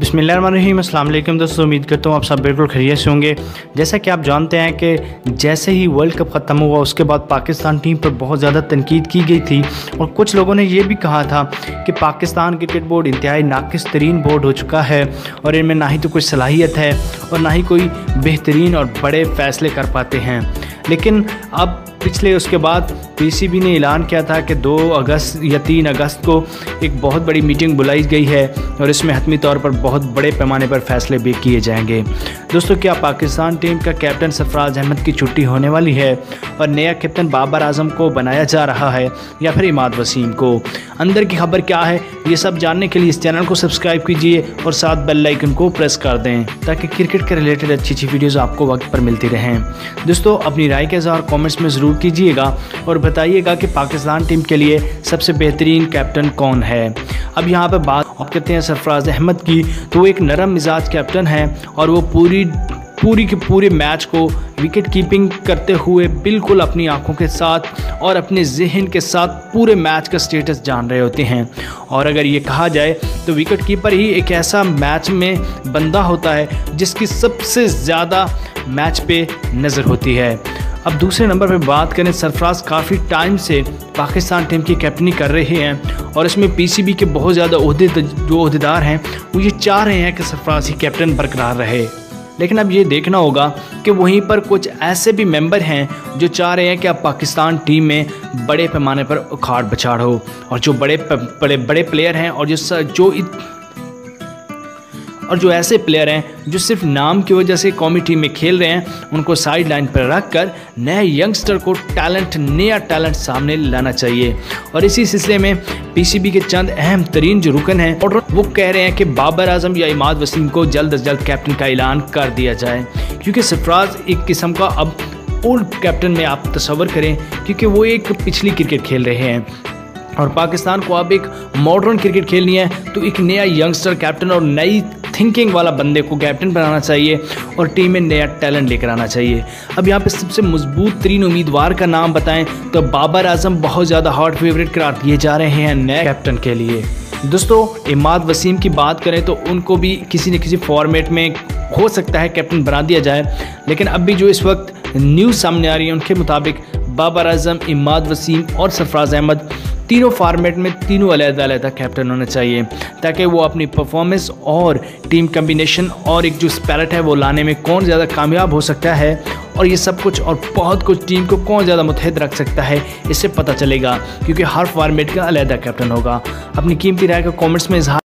بسم اللہ الرحمن الرحیم، السلام علیکم دوستوں امید کرتا ہوں آپ سب بالکل خیریت سے ہوں گے۔ جیسا کہ آپ جانتے ہیں کہ جیسے ہی ورلڈ کپ ختم ہوا، اس کے بعد پاکستان ٹیم پر بہت زیادہ تنقید کی گئی تھی۔ اور کچھ لوگوں نے یہ بھی کہا تھا کہ پاکستان کرکٹ بورڈ انتہائی ناقص ترین بورڈ ہو چکا ہے اور ان میں نہ ہی تو کوئی صلاحیت ہے اور نہ ہی کوئی بہترین اور بڑے فیصلے کر پاتے ہیں۔ لیکن اب پچھلے اس کے بعد پی سی بی نے اعلان کیا تھا کہ دو اگست یا تین اگست کو ایک بہت بڑی میٹنگ بلائی گئی ہے اور اس میں حتمی طور پر بہت بڑے پیمانے پر فیصلے بھی کیے جائیں گے۔ دوستو، کیا پاکستان ٹیم کا کیپٹن سرفراز احمد کی چھٹی ہونے والی ہے اور نیا کیپٹن بابر اعظم کو بنایا جا رہا ہے یا پھر اماد وسیم کو؟ اندر کی خبر کیا ہے؟ یہ سب جاننے کے لیے اس چینل کو سبسکرائب کیجیے اور ساتھ بیل لائکن کو پریس کر دیں تاکہ کرکٹ کے ریلیٹڈ اچھی اچھی ویڈیوز آپ کو وقت پر ملتی رہیں۔ دوستو، اپنی رائے کے اظہار کامنٹس میں ضرور کیجیے گا اور بتائیے گا کہ پاکستان ٹیم کے لیے سب سے بہترین کیپٹن کون ہے۔ اب یہاں پہ بات آپ ہیں سرفراز احمد کی۔ تو وہ ایک نرم مزاج کیپٹن ہے اور وہ پوری پوری کے پورے میچ کو وکٹ کیپنگ کرتے ہوئے بالکل اپنی آنکھوں کے ساتھ اور اپنے ذہن کے ساتھ پورے میچ کا سٹیٹس جان رہے ہوتے ہیں۔ اور اگر یہ کہا جائے تو وکٹ کیپر ہی ایک ایسا میچ میں بندہ ہوتا ہے جس کی سب سے زیادہ میچ پہ نظر ہوتی ہے۔ اب دوسرے نمبر پہ بات کریں، سرفراز کافی ٹائم سے پاکستان ٹیم کی کیپٹنی کر رہے ہیں اور اس میں پی سی بی کے بہت زیادہ عہدے جو عہدیدار ہیں، وہ یہ چاہ رہے ہیں کہ سرفراز ہی کیپٹن برقرار رہے۔ لیکن اب یہ دیکھنا ہوگا کہ وہیں پر کچھ ایسے بھی ممبر ہیں جو چاہ رہے ہیں کہ اب پاکستان ٹیم میں بڑے پیمانے پر اکھاڑ بچاڑ ہو اور جو بڑے بڑے بڑے پلیئر ہیں اور جو جو اور جو ایسے پلیئر ہیں جو صرف نام کی وجہ سے قومی ٹیم میں کھیل رہے ہیں، ان کو سائیڈ لائن پر رکھ کر نئے ینگسٹر کو ٹیلنٹ نیا ٹیلنٹ سامنے لانا چاہیے۔ اور اسی سلسلے میں پی سی بی کے چند اہم ترین جو رکن ہیں، اور وہ کہہ رہے ہیں کہ بابر اعظم یا اماد وسیم کو جلد از جلد کیپٹن کا اعلان کر دیا جائے۔ کیونکہ سفراز ایک قسم کا اب اولڈ کیپٹن میں آپ تصور کریں، کیونکہ وہ ایک پچھلی کرکٹ کھیل رہے ہیں۔ اور پاکستان کو اب ایک ماڈرن کرکٹ کھیلنی ہے، تو ایک نیا ینگسٹر کیپٹن اور نئی تھنکنگ والا بندے کو کیپٹن بنانا چاہیے اور ٹیم میں نیا ٹیلنٹ لے کر آنا چاہیے۔ اب یہاں پہ سب سے مضبوط ترین امیدوار کا نام بتائیں تو بابر اعظم بہت زیادہ ہارڈ فیوریٹ قرار دیے جا رہے ہیں نئے کیپٹن کے لیے۔ دوستو اماد وسیم کی بات کریں تو ان کو بھی کسی نہ کسی فارمیٹ میں ہو سکتا ہے کیپٹن بنا دیا جائے۔ لیکن اب بھی جو اس وقت نیوز سامنے آ رہی ہے ان کے مطابق بابر اعظم اماد وسیم اور سرفراز احمد تینوں فارمیٹ میں تینوں علیحدہ علیحدہ کیپٹن ہونا چاہیے تاکہ وہ اپنی پرفارمنس اور ٹیم کمبینیشن اور ایک جو اسپیرٹ ہے وہ لانے میں کون زیادہ کامیاب ہو سکتا ہے اور یہ سب کچھ اور بہت کچھ ٹیم کو کون زیادہ متحد رکھ سکتا ہے، اس سے پتہ چلے گا کیونکہ ہر فارمیٹ کا علیحدہ کیپٹن ہوگا۔ اپنی قیمتی رائے کا کامنٹس میں اظہار